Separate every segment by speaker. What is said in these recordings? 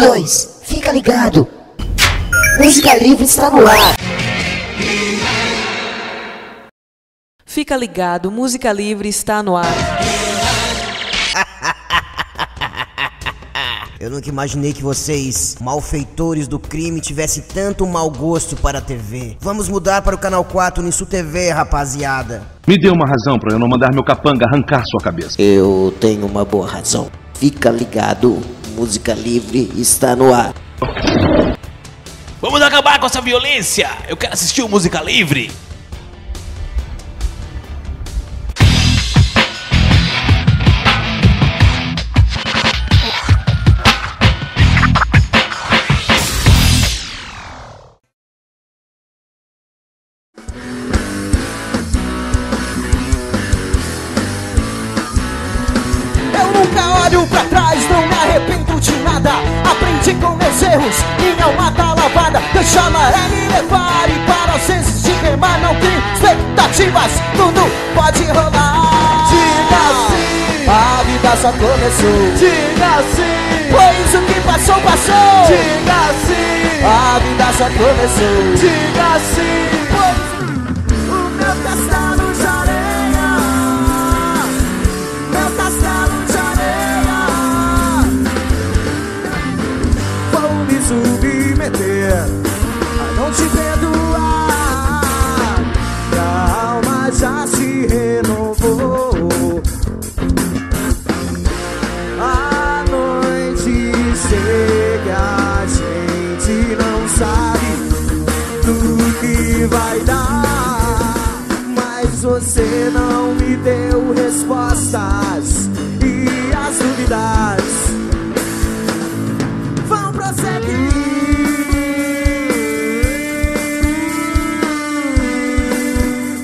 Speaker 1: 2, fica ligado. Música Livre está no ar.
Speaker 2: Fica ligado, Música Livre está no ar.
Speaker 3: Eu nunca imaginei que vocês, malfeitores do crime, tivessem tanto mau gosto para a TV. Vamos mudar para o canal 4 Nisso TV, rapaziada.
Speaker 4: Me dê uma razão para eu não mandar meu capanga arrancar sua cabeça.
Speaker 1: Eu tenho uma boa razão. Fica ligado, Música Livre está no ar.
Speaker 5: Vamos acabar com essa violência! Eu quero assistir o Música Livre!
Speaker 6: Erros, minha alma tá lavada. Deixa a maré me levar e para vezes de remar. Não tem expectativas, tudo pode rolar. Diga sim, a vida só começou. Diga sim, pois o que passou, passou. Diga sim, a vida só começou. Diga sim, pois o meu castelo as dúvidas vão prosseguir.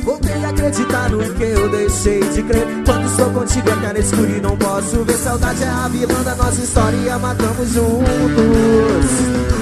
Speaker 6: Voltei a acreditar no que eu deixei de crer. Quando estou contigo é cara escura e não posso ver. Saudade é a vilã da nossa história Matamos juntos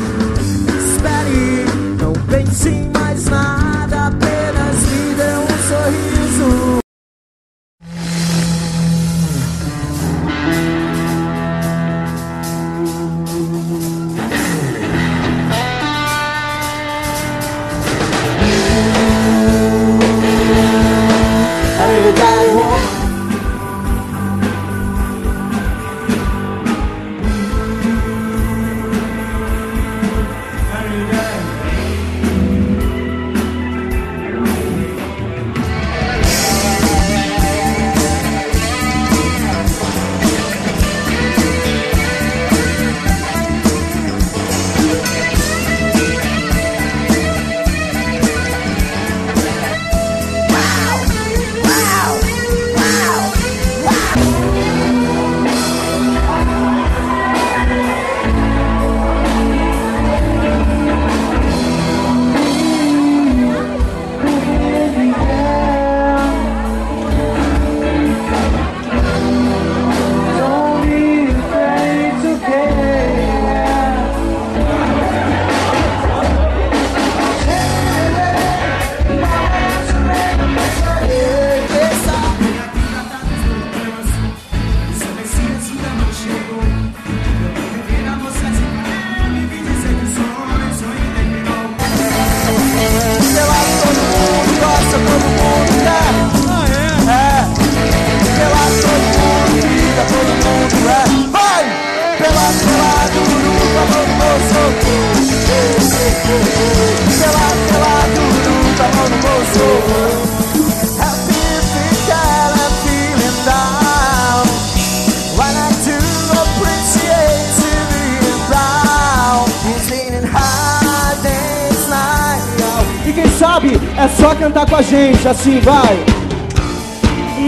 Speaker 6: sabe é só cantar com a gente, assim vai.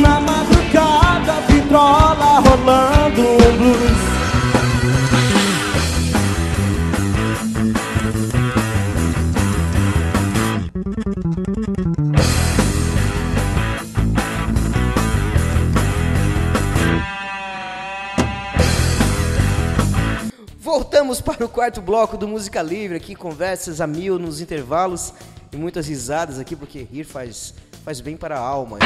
Speaker 6: Na madrugada, vitrola rolando um blues.
Speaker 3: Voltamos para o quarto bloco do Música Livre, aqui conversas a mil nos intervalos e muitas risadas aqui, porque rir faz, faz bem para a alma.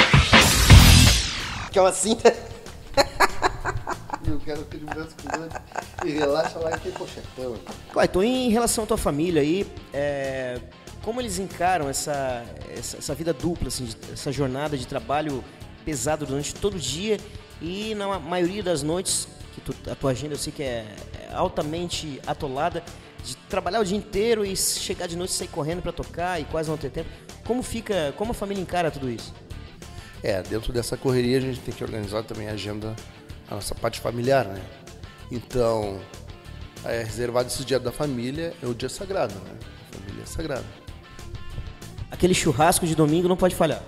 Speaker 3: Que é uma cinta. eu quero aquele musculante e relaxa lá que tem pochetão.
Speaker 6: Clayton, em relação à tua família aí, é, como eles encaram essa, essa, essa vida dupla, assim, essa jornada de trabalho pesado durante todo o dia e na maioria das noites, que tu, a tua agenda eu sei que é, é altamente atolada, de trabalhar o dia inteiro e chegar de noite e sair correndo para tocar e quase não ter tempo. Como fica, como a família encara tudo isso?
Speaker 3: É, dentro dessa correria a gente tem que organizar também a agenda, a nossa parte familiar, né? Então, é reservado esse dia da família, é o dia sagrado, né? A família é sagrada.
Speaker 6: Aquele churrasco de domingo não pode falhar.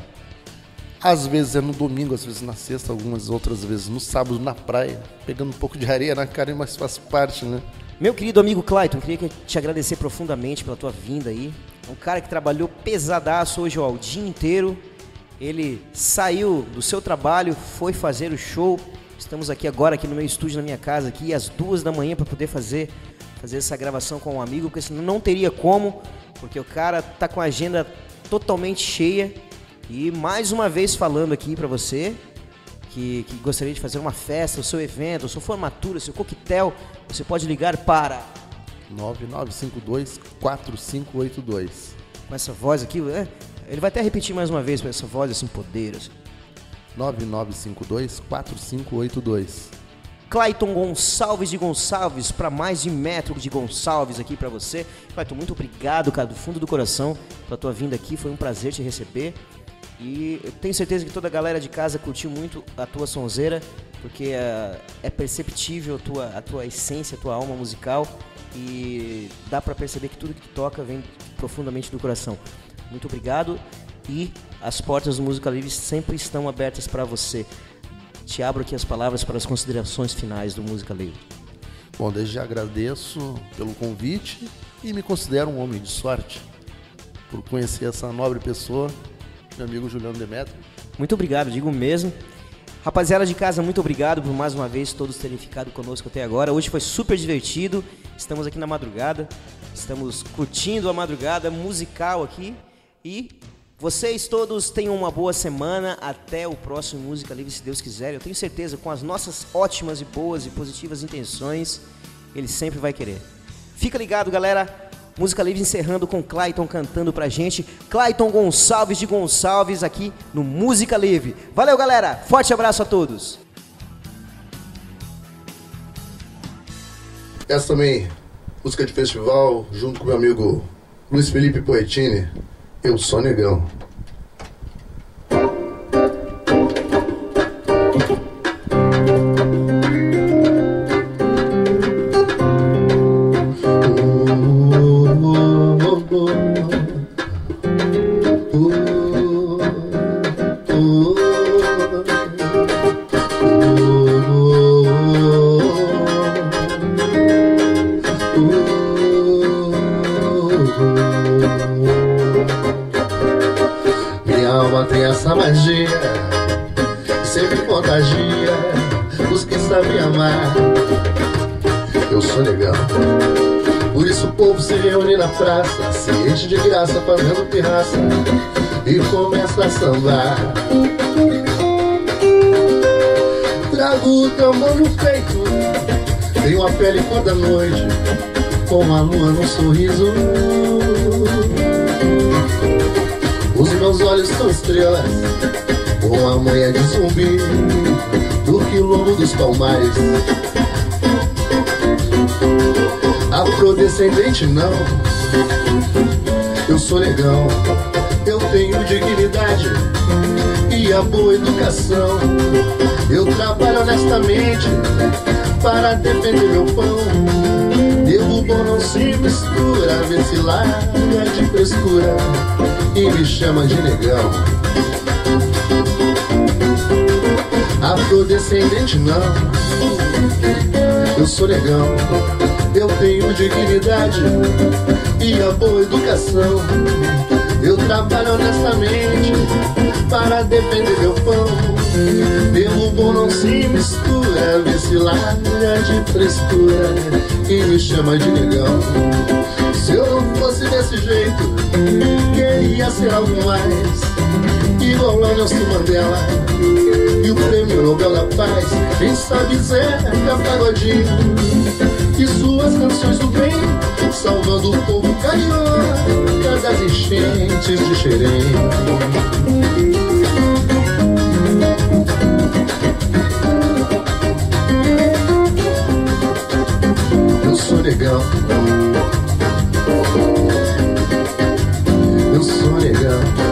Speaker 3: Às vezes é no domingo, às vezes na sexta, algumas outras vezes no sábado na praia, pegando um pouco de areia na cara, mas faz parte, né?
Speaker 6: Meu querido amigo Clayton, queria te agradecer profundamente pela tua vinda aí. Um cara que trabalhou pesadaço hoje ó, o dia inteiro. Ele saiu do seu trabalho, foi fazer o show. Estamos aqui agora aqui no meu estúdio na minha casa aqui às duas da manhã para poder fazer fazer essa gravação com um amigo, porque senão não teria como, porque o cara tá com a agenda totalmente cheia. E mais uma vez falando aqui para você que, que, gostaria de fazer uma festa, o seu evento, a sua formatura, o seu coquetel, você pode ligar para
Speaker 3: 9952 4582.
Speaker 6: Com essa voz aqui, é, ele vai até repetir mais uma vez com essa voz assim, poder. Assim.
Speaker 3: 9952 4582.
Speaker 6: Clayton Gonçalves de Gonçalves, para mais de metro de Gonçalves aqui para você. Clayton, muito obrigado, cara, do fundo do coração, pela tua vinda aqui. Foi um prazer te receber. E eu tenho certeza que toda a galera de casa curtiu muito a tua sonzeira, porque é, é perceptível a tua, a tua essência, a tua alma musical e dá para perceber que tudo que toca vem profundamente do coração. Muito obrigado e as portas do Música Livre sempre estão abertas para você. Te abro aqui as palavras para as considerações finais do Música Livre.
Speaker 3: Bom, desde já agradeço pelo convite e me considero um homem de sorte por conhecer essa nobre pessoa, meu amigo Juliano Demetrio.
Speaker 6: Muito obrigado, digo mesmo. Rapaziada de casa, muito obrigado por mais uma vez todos terem ficado conosco até agora. Hoje foi super divertido. Estamos aqui na madrugada. Estamos curtindo a madrugada musical aqui. E vocês todos tenham uma boa semana. Até o próximo Música Livre, se Deus quiser. Eu tenho certeza, com as nossas ótimas e boas e positivas intenções, ele sempre vai querer. Fica ligado, galera. Música Livre encerrando com Clayton cantando pra gente. Clayton Gonçalves de Gonçalves aqui no Música Livre. Valeu, galera. Forte abraço a todos.
Speaker 3: Essa também, música de festival, junto com meu amigo Luiz Felipe Poetini. Eu sou negão. Praça, se enche de graça fazendo pirraça e começa a sambar. Trago o tambor no peito, tenho a pele cor da noite, com a lua no sorriso. Os meus olhos são estrelas, com a manha de zumbi, quilombo dos palmares. Afrodescendente não eu sou legal, eu tenho dignidade e a boa educação. Eu trabalho honestamente para defender meu pão. Devo bom não se mistura, vê se larga de frescura e me chama de negão. Afrodescendente não, eu sou negão, eu tenho dignidade e a boa educação. Eu trabalho honestamente para defender meu pão. Pelo bom não se mistura, vê se larga de frescura e me chama de negão. Se eu não fosse desse jeito, queria ser algo mais. Igual Nelson Mandela o prêmio Nobel da Paz Quem sabe Zeca Pagodinho E suas canções do bem Salvando o povo carioca Das enchentes de Xerém. Eu sou legal. Eu sou legal.